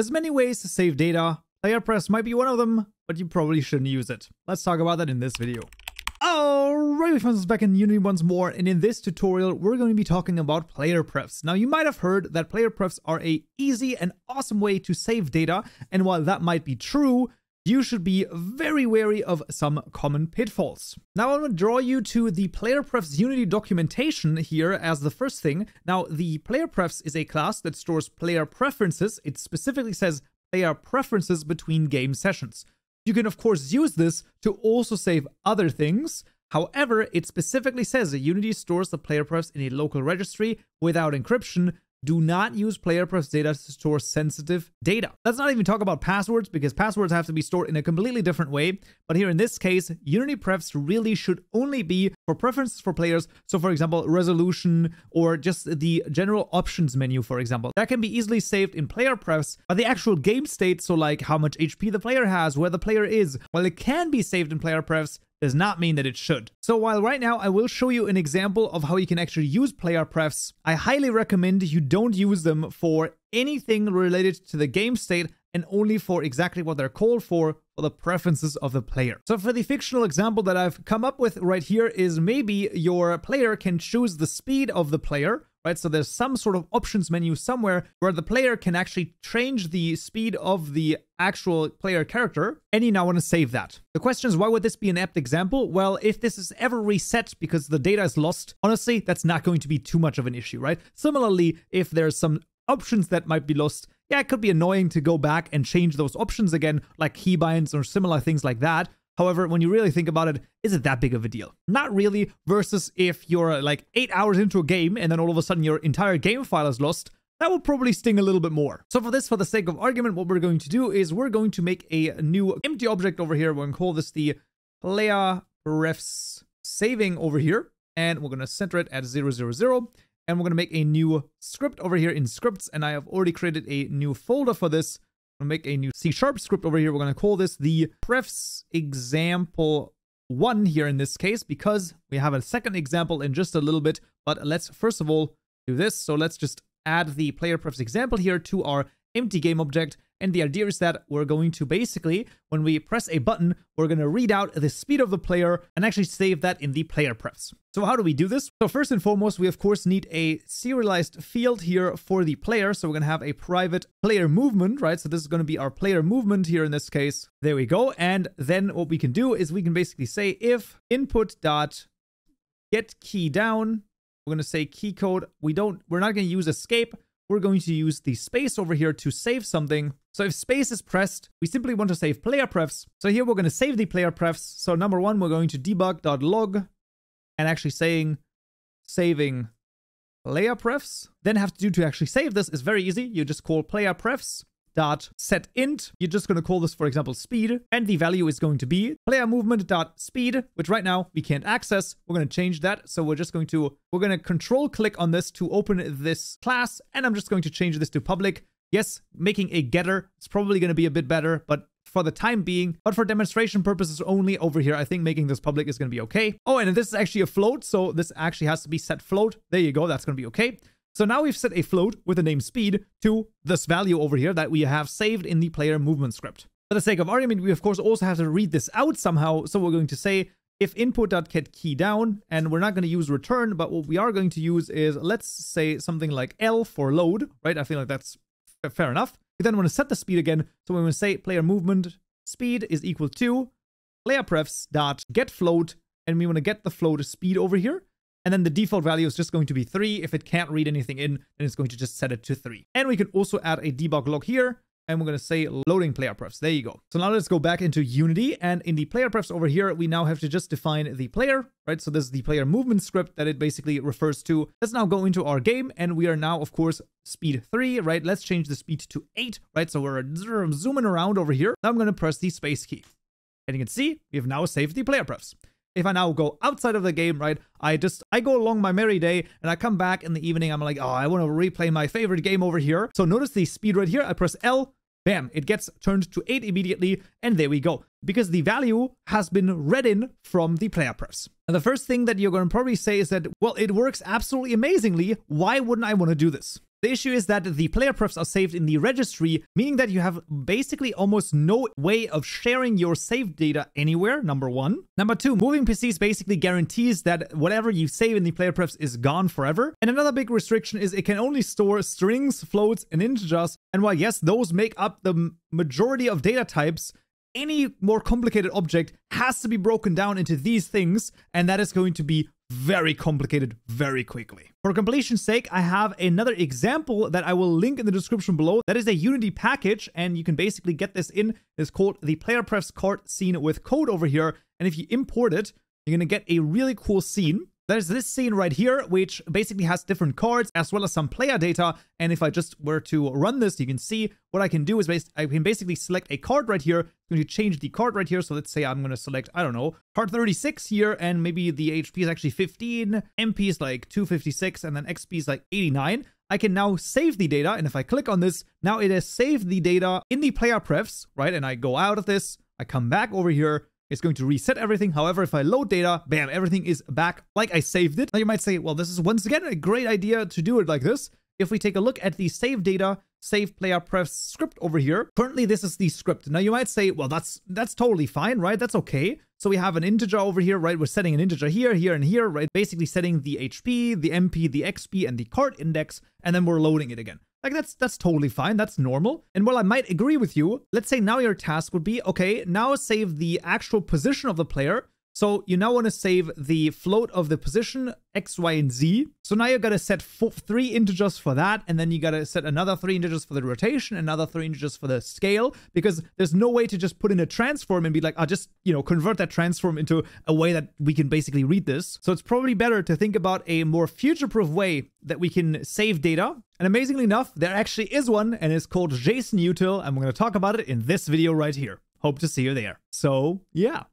There's many ways to save data. Player prefs might be one of them, but you probably shouldn't use it. Let's talk about that in this video. Alright, we found us back in Unity once more, and in this tutorial, we're going to be talking about player prefs. Now, you might have heard that player prefs are a easy and awesome way to save data, and while that might be true, you should be very wary of some common pitfalls. Now I'm going to draw you to the player prefs unity documentation here as the first thing. Now the player prefs is a class that stores player preferences. It specifically says player preferences between game sessions. You can of course use this to also save other things. However, it specifically says that Unity stores the player prefs in a local registry without encryption, do not use player prefs data to store sensitive data. Let's not even talk about passwords because passwords have to be stored in a completely different way. But here in this case, Unity prefs really should only be for preferences for players. So for example, resolution or just the general options menu, for example, that can be easily saved in player prefs, but the actual game state, so like how much HP the player has, where the player is, while it can be saved in player prefs, does not mean that it should. So while right now I will show you an example of how you can actually use player prefs, I highly recommend you don't use them for anything related to the game state and only for exactly what they're called for, for the preferences of the player. So for the fictional example that I've come up with right here is maybe your player can choose the speed of the player, right? So there's some sort of options menu somewhere where the player can actually change the speed of the actual player character, and you now want to save that. The question is, why would this be an apt example? Well, if this is ever reset because the data is lost, honestly, that's not going to be too much of an issue, right? Similarly, if there's some options that might be lost, yeah, it could be annoying to go back and change those options again, like keybinds or similar things like that. However, when you really think about it, is it that big of a deal? Not really, versus if you're uh, like eight hours into a game and then all of a sudden your entire game file is lost, that will probably sting a little bit more. So for this, for the sake of argument, what we're going to do is we're going to make a new empty object over here. We're going to call this the player prefs saving over here. And we're going to center it at 000. And we're going to make a new script over here in scripts. And I have already created a new folder for this We'll make a new C sharp script over here. We're going to call this the prefs example one here in this case because we have a second example in just a little bit. But let's first of all do this. So let's just add the player prefs example here to our empty game object and the idea is that we're going to basically, when we press a button, we're going to read out the speed of the player and actually save that in the player prefs. So how do we do this? So first and foremost, we of course need a serialized field here for the player. So we're going to have a private player movement, right? So this is going to be our player movement here in this case. There we go. And then what we can do is we can basically say if input dot get key down, we're going to say key code. We don't, we're not going to use escape we're going to use the space over here to save something. So if space is pressed, we simply want to save player prefs. So here we're going to save the player prefs. So number one, we're going to debug.log and actually saying saving player prefs. Then have to do to actually save this is very easy. You just call player prefs dot set int. You're just going to call this, for example, speed, and the value is going to be player movement dot speed, which right now we can't access. We're going to change that. So we're just going to, we're going to control click on this to open this class, and I'm just going to change this to public. Yes, making a getter is probably going to be a bit better, but for the time being, but for demonstration purposes only over here, I think making this public is going to be okay. Oh, and this is actually a float, so this actually has to be set float. There you go, that's going to be okay. So now we've set a float with the name speed to this value over here that we have saved in the player movement script. For the sake of argument, we of course also have to read this out somehow. So we're going to say if input.get key down, and we're not going to use return, but what we are going to use is, let's say something like L for load, right? I feel like that's fair enough. We then want to set the speed again. So we're going to say player movement speed is equal to player prefs dot get float, and we want to get the float speed over here. And then the default value is just going to be 3. If it can't read anything in, then it's going to just set it to 3. And we can also add a debug log here. And we're going to say loading player prefs. There you go. So now let's go back into Unity. And in the player prefs over here, we now have to just define the player, right? So this is the player movement script that it basically refers to. Let's now go into our game. And we are now, of course, speed 3, right? Let's change the speed to 8, right? So we're zooming around over here. Now I'm going to press the space key. And you can see we have now saved the player prefs if I now go outside of the game, right, I just, I go along my merry day and I come back in the evening, I'm like, oh, I want to replay my favorite game over here. So notice the speed right here. I press L, bam, it gets turned to 8 immediately, and there we go. Because the value has been read in from the player prefs. And the first thing that you're going to probably say is that, well, it works absolutely amazingly. Why wouldn't I want to do this? The issue is that the player prefs are saved in the registry, meaning that you have basically almost no way of sharing your saved data anywhere, number one. Number two, moving PCs basically guarantees that whatever you save in the player prefs is gone forever. And another big restriction is it can only store strings, floats, and integers. And while yes, those make up the majority of data types, any more complicated object has to be broken down into these things, and that is going to be very complicated very quickly. For completion's sake, I have another example that I will link in the description below. That is a Unity package, and you can basically get this in. It's called the Player Prefs Card Scene with code over here, and if you import it, you're going to get a really cool scene. There's this scene right here, which basically has different cards as well as some player data. And if I just were to run this, you can see what I can do is I can basically select a card right here. I'm going to change the card right here. So let's say I'm going to select, I don't know, card 36 here. And maybe the HP is actually 15, MP is like 256, and then XP is like 89. I can now save the data. And if I click on this, now it has saved the data in the player prefs, right? And I go out of this, I come back over here, it's going to reset everything. However, if I load data, bam, everything is back like I saved it. Now you might say, well, this is once again a great idea to do it like this. If we take a look at the save data, save player prefs script over here, currently this is the script. Now you might say, well, that's that's totally fine, right? That's okay. So we have an integer over here, right? We're setting an integer here, here, and here, right? Basically setting the HP, the MP, the XP, and the card index, and then we're loading it again. Like that's that's totally fine. That's normal. And while I might agree with you, let's say now your task would be, okay, now save the actual position of the player. So you now want to save the float of the position X, Y, and Z. So now you got to set four, three integers for that. And then you got to set another three integers for the rotation, another three integers for the scale, because there's no way to just put in a transform and be like, I'll just, you know, convert that transform into a way that we can basically read this. So it's probably better to think about a more future-proof way that we can save data and amazingly enough, there actually is one, and it's called JSON Util, and we're going to talk about it in this video right here. Hope to see you there. So, yeah.